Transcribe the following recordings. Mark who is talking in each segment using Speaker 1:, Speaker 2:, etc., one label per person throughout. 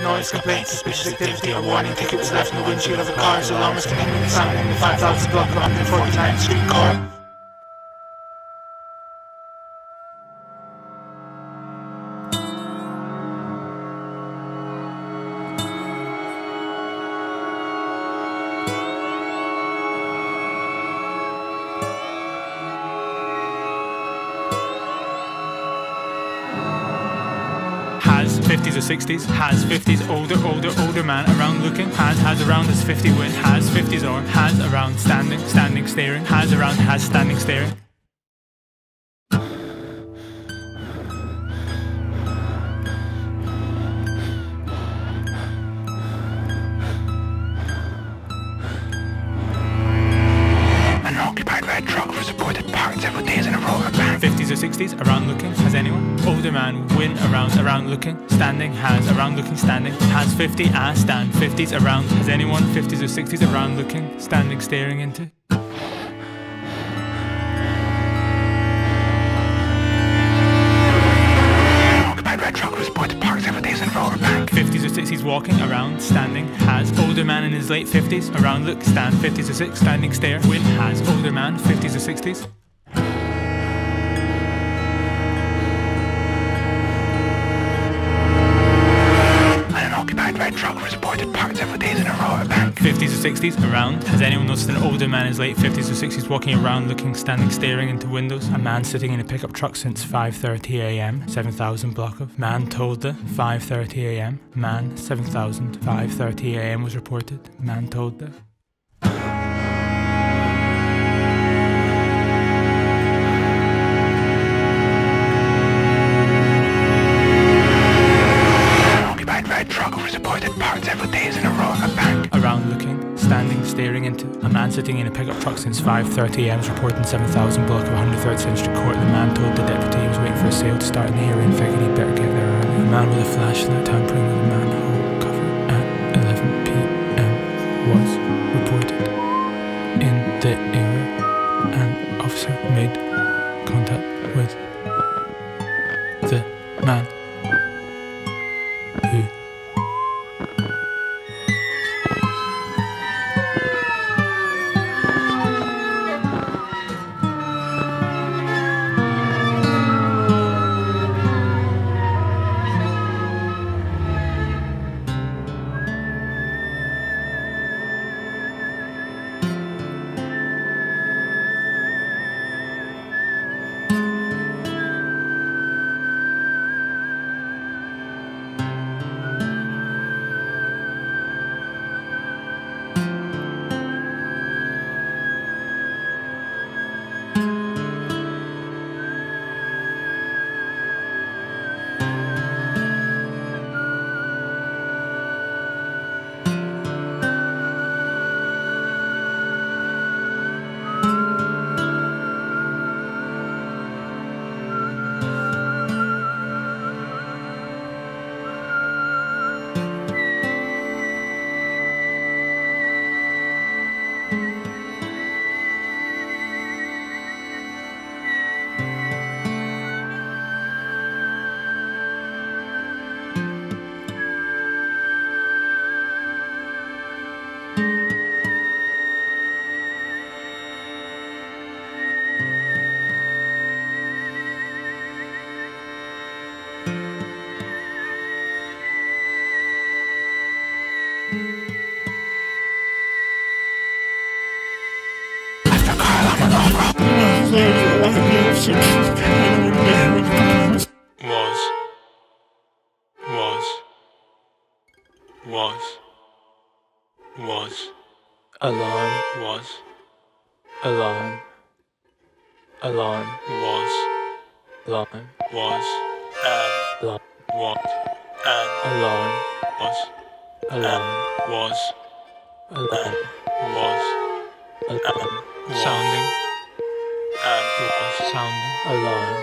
Speaker 1: Noise, complaints, suspicious activity, a warning ticket was left in the windshield of a car so long as continuing sound in the 5000 block of 149th Street, Cork.
Speaker 2: 50s or 60s, has 50s, older, older, older man around looking, has, has around as 50 with, has 50s or, has around standing, standing, staring, has around, has standing, staring.
Speaker 1: An occupied red truck was reported parked several days in a row
Speaker 2: 50s or 60s, around looking, has anyone? Older win, around, around looking, standing, has, around looking, standing, has 50, as, stand, 50s, around, has anyone? 50s or 60s, around looking, standing, staring into?
Speaker 1: An occupied red truck was reported parked several days in a row
Speaker 2: 50s or 60s, walking, around, standing, has, older man in his late 50s, around, look, stand, 50s or 6, standing, stare, win, has, older man, 50s or 60s. 60s, around. Has anyone noticed an older man in his late 50s or 60s walking around, looking, standing, staring into windows? A man sitting in a pickup truck since 5:30 a.m. 7,000 block of. Man told the 5:30 a.m. Man 7,000 5:30 a.m. was reported. Man told the.
Speaker 1: An occupied red truck was reported parked several in a row at bank.
Speaker 2: Around looking, standing, staring into. A man sitting in a pickup truck since 5:30 a.m. was reported in 7,000 block of 103rd Century Court. The man told the deputy he was waiting for a sale to start in the area and figured he'd better get there early. A man with a flashlight tampering with a manhole cover at 11 p.m. was
Speaker 1: After Carl on an rock.
Speaker 2: was. Alone was. Alone was was
Speaker 3: alarm,
Speaker 2: was
Speaker 3: alarm, alarm,
Speaker 2: was?
Speaker 3: Alarm,
Speaker 2: was and
Speaker 3: alarm,
Speaker 2: what and
Speaker 3: alarm,
Speaker 2: was?
Speaker 3: Alarm,
Speaker 2: was
Speaker 3: alarm,
Speaker 2: was?
Speaker 3: Alarm,
Speaker 2: sounding. And was? Sounding.
Speaker 3: Alarm,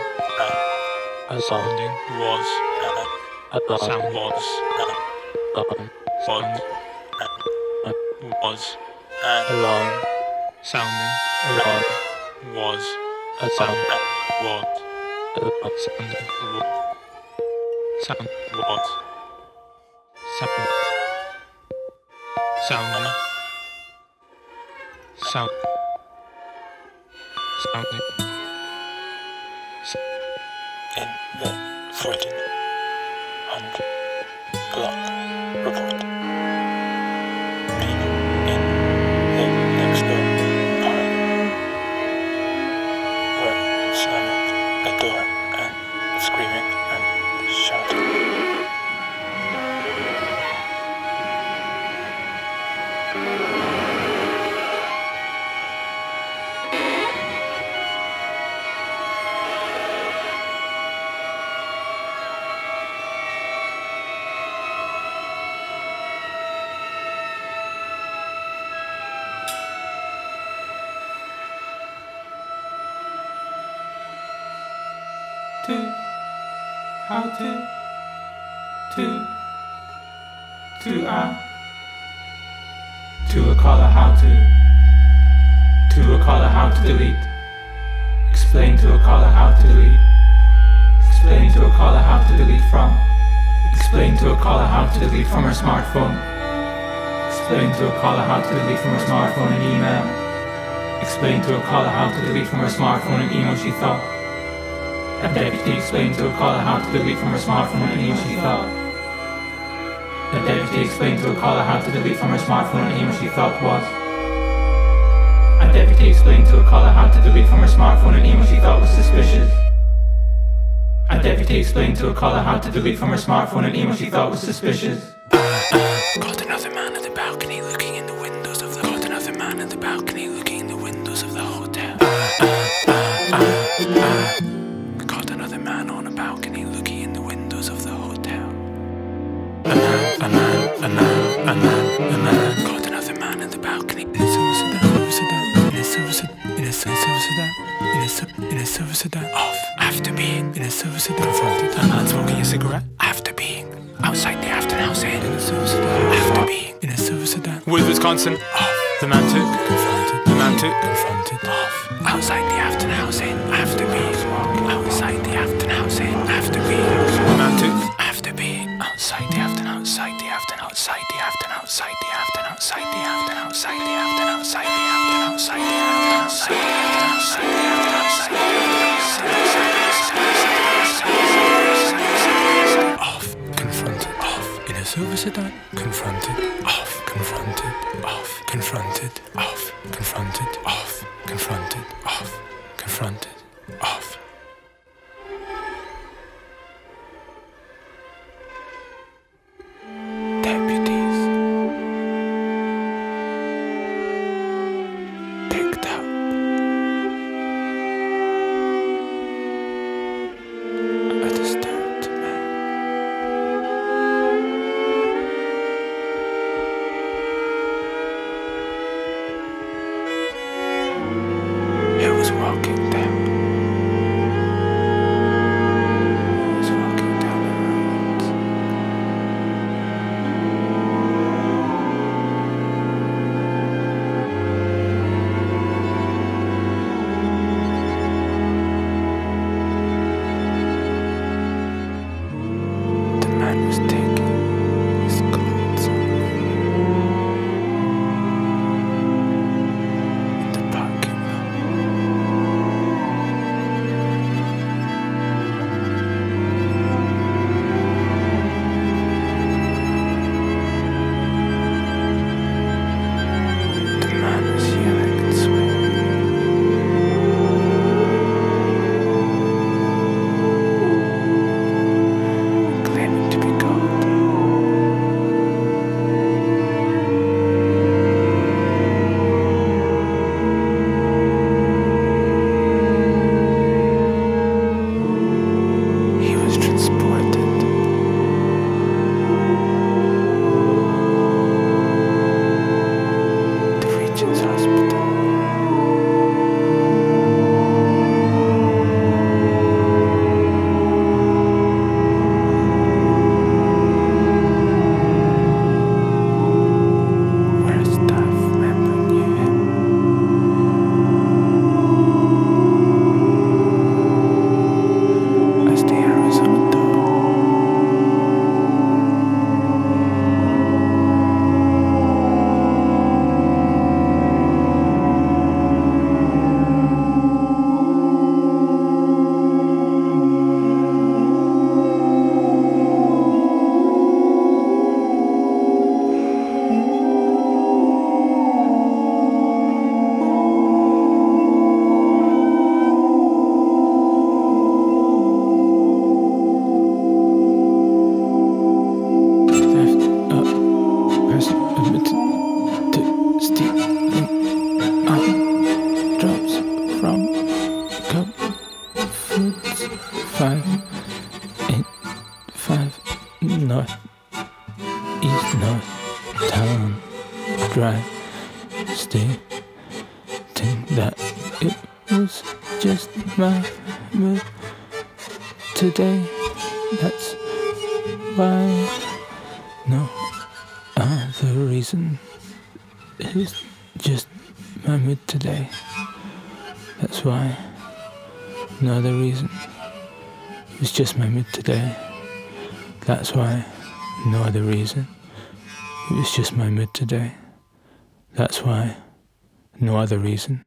Speaker 2: and sounding. Was? And sound
Speaker 3: alarm,
Speaker 2: was? And what? And was? And
Speaker 3: alarm,
Speaker 2: sounding.
Speaker 3: Alarm,
Speaker 2: was? And what? Sounding sound what Sound. Sounding. Sound. Sounding.
Speaker 4: in the 1400 block report.
Speaker 2: How to, to, to, uh, to a caller how to, to a caller how to delete, explain to a caller how to delete, explain to a caller how to delete from, explain to a caller how to delete from her smartphone, explain to a caller how to delete from her smartphone an email, explain to a caller how to delete from her smartphone an email she thought. A deputy explained to a caller how to delete from her smartphone an email she thought. A deputy explained to a caller how to delete from her smartphone an email she thought was. A deputy explained to a caller how to delete from her smartphone an email she thought was suspicious. A deputy explained to a caller how to delete from her smartphone an email she thought was suspicious.
Speaker 1: Caught another man at the balcony looking in the windows of the Caught another man at the balcony after being in a sedan Confronted a man smoking a cigarette After being outside the Afton House In a sedan After being in a sedan
Speaker 2: With Wisconsin,
Speaker 1: Off,
Speaker 2: the man took,
Speaker 1: confronted
Speaker 2: the man took,
Speaker 1: confronted off outside the Afton House Inn after being outside the Afton House Inn after being
Speaker 2: the man took,
Speaker 1: after being outside the Afton outside the Afton outside the Afton outside the Afton outside the Afton outside the Afton outside the Afton outside the Afton outside the Afton outside the Afton in a silver confronted. Off. Confronted. Off. Confronted. Off. Confronted. Off. Confronted. Off. Confronted. Off was no town dry stating that it was just my mood today. That's why no other reason is just my mood today. That's why no other reason. It's just my mood today. That's why no other reason. It was just my mood today. That's why no other reason.